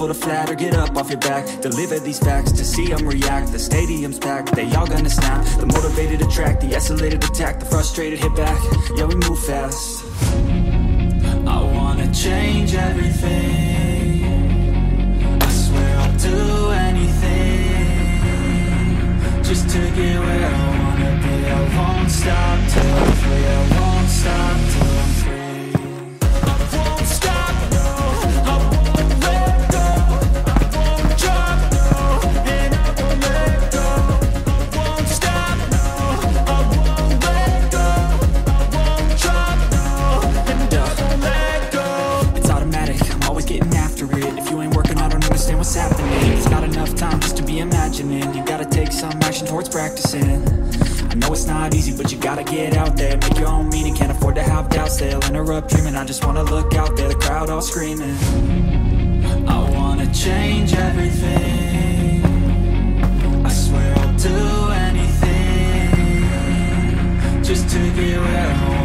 do you cripple to flat Or get up off your back, deliver these facts To see them react, the stadium's packed They all gonna snap, the motivated attract The escalated attack, the frustrated hit back. Yeah, we move fast. I wanna change everything. I swear I'll do anything Just to get where I wanna be. I won't stop till I'm free I won't stop practicing. I know it's not easy, but you gotta get out there. Make your own meaning, can't afford to have doubts. They'll interrupt dreaming, I just wanna look out there The crowd all screaming. I wanna change everything. I swear I'll do anything Just to get where I wanna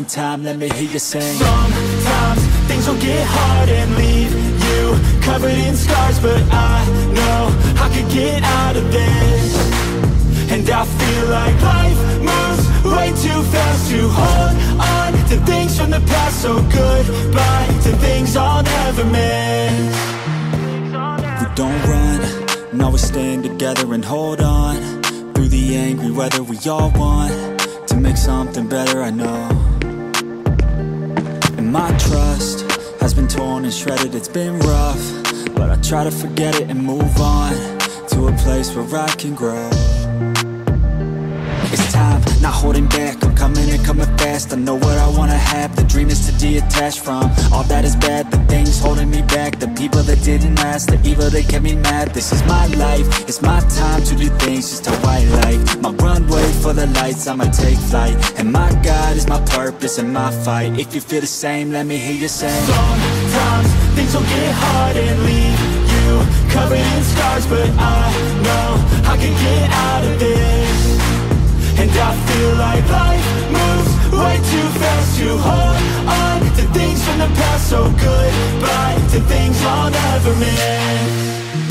one time let me hear you sing. Sometimes things will get hard and leave you covered in scars, but I know I could get out of this. And I feel like life moves way too fast to hold on to things from the past. So goodbye to things I'll never miss. We don't run, no, we're staying together and hold on Through the angry weather we all want To make something better, I know my trust has been torn and shredded, it's been rough. But I try to forget it and move on To a place where I can grow not holding back I'm coming and coming fast. I know what I wanna have The dream is to detach from. All that is bad, the things holding me back The people that didn't last The evil that kept me mad. This is my life It's my time to do things just how I like. My runway for the lights I'ma take flight. And my God is my purpose and my fight. If you feel the same, let me hear you say Sometimes things will get hard and leave you covered in scars, but I know I can get out of this. And I feel like life moves way too fast to hold on to things from the past. So goodbye to things I'll never miss.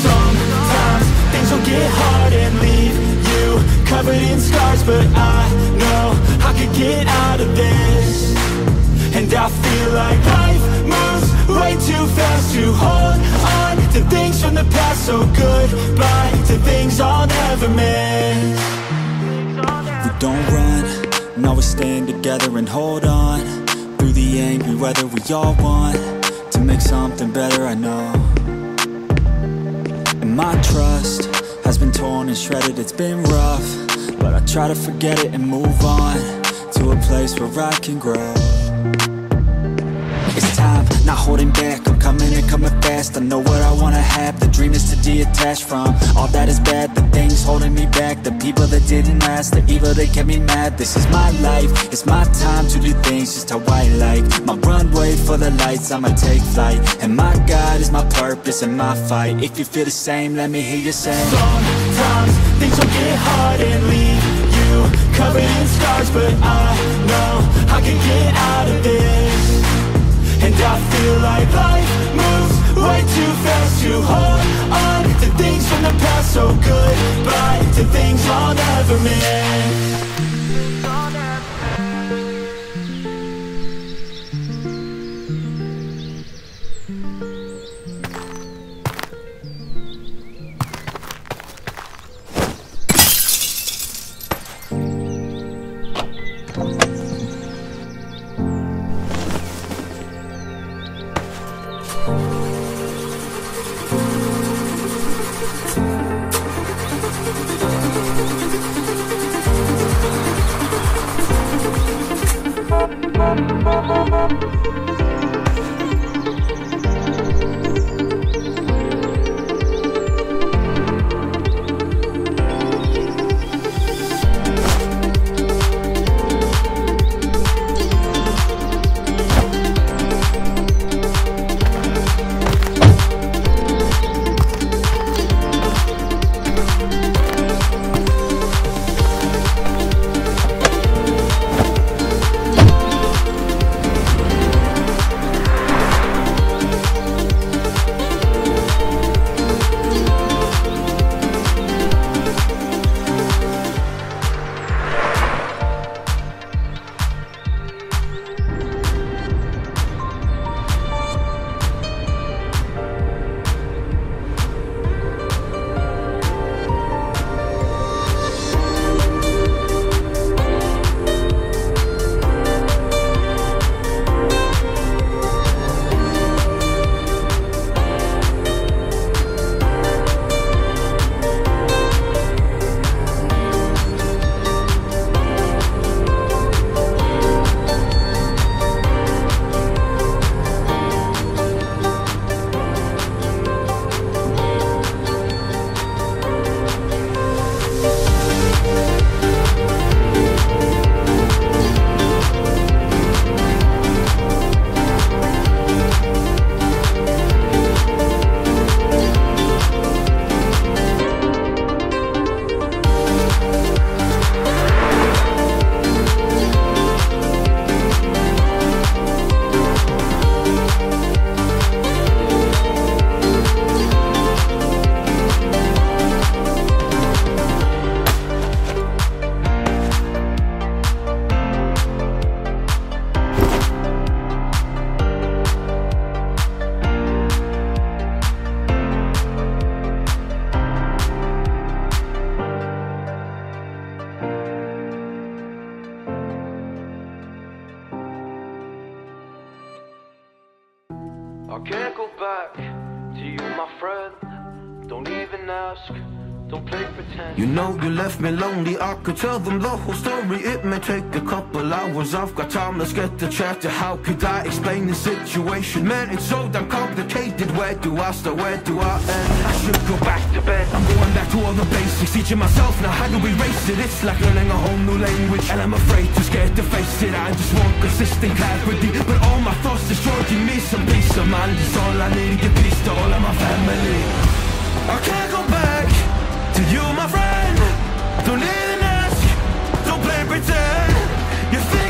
Sometimes things will get hard and leave you covered in scars, but I know I could get out of this. And I feel like life moves way too fast to hold on to things from the past. So goodbye to things I'll never miss. We don't run, no, we're staying together and hold on. Through the angry weather we all want To make something better, I know. And my trust has been torn and shredded, it's been rough But I try to forget it and move on To a place where I can grow. It's time, not holding back I'm coming and coming fast, I know what I wanna have The dream is to detach from. All that is bad The things holding me back, the people that didn't last The evil that kept me mad, this is my life It's my time to do things just how I like. My runway for the lights, I'ma take flight. And my God is my purpose and my fight. If you feel the same, let me hear you say. Sometimes things will get hard and leave you covered in scars But I know I can get out of this I feel like life moves way too fast. To hold on to things from the past So goodbye to things I'll never miss I me lonely, I could tell them the whole story. It may take a couple hours, I've got time, let's get the chat How could I explain the situation? Man, it's so damn complicated. Where do I start, where do I end? I should go back to bed. I'm going back to all the basics, teaching myself now how to erase it. It's like learning a whole new language And I'm afraid, too scared to face it. I just want consistent clarity But all my thoughts destroy, give me some peace of mind It's all I need, give peace to all of my family. I can't go back to you, my friend. Don't even ask, don't play pretend. You think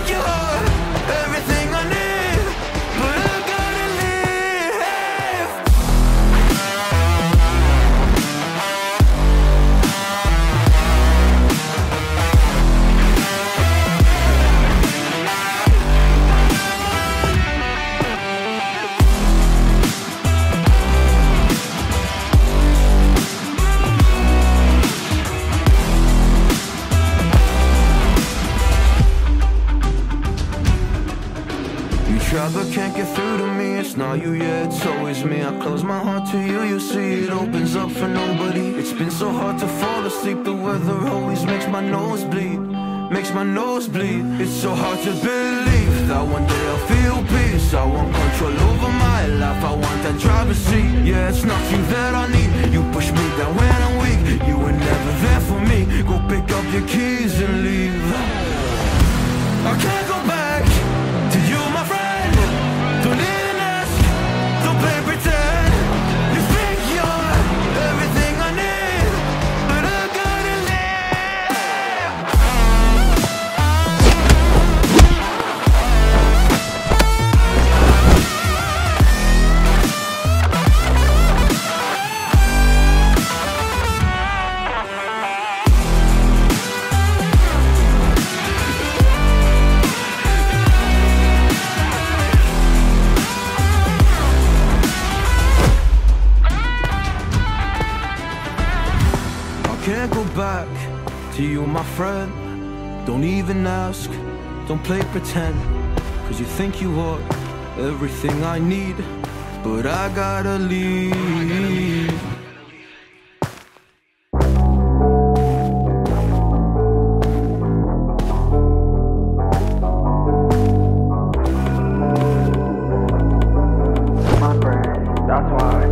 play pretend. Cause you think you are everything I need, but I gotta leave. My brain, that's why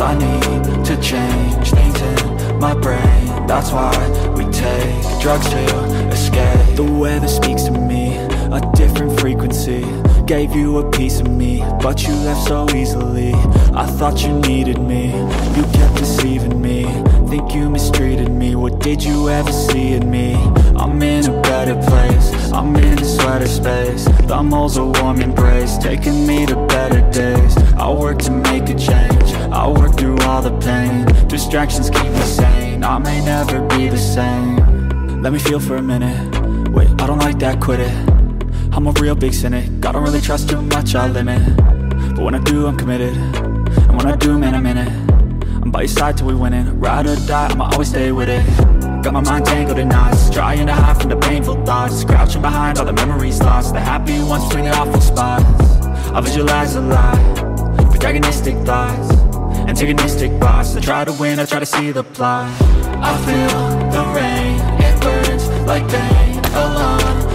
I need to change things in my brain. That's why we take drugs to escape. The weather speaks to me, a different frequency. Gave you a piece of me, but you left so easily. I thought you needed me, you kept deceiving me. Think you mistreated me, what did you ever see in me? I'm in a better place, I'm in a sweater space. The mole's a warm embrace, taking me to better days. I work to make a change, I work through all the pain. Distractions keep me sane, I may never be the same. Let me feel for a minute, wait, I don't like that, quit it. I'm a real big cynic, I don't really trust too much, I limit. But when I do, I'm committed, and when I do, man, I'm in it. I'm by your side till we winning Ride or die, I'ma always stay with it. Got my mind tangled in knots. Trying to hide from the painful thoughts. Crouching behind all the memories lost. The happy ones between the awful spots. I visualize a lie. Protagonistic thoughts Antagonistic boss I try to win, I try to see the plot. I feel the rain, it burns like pain alone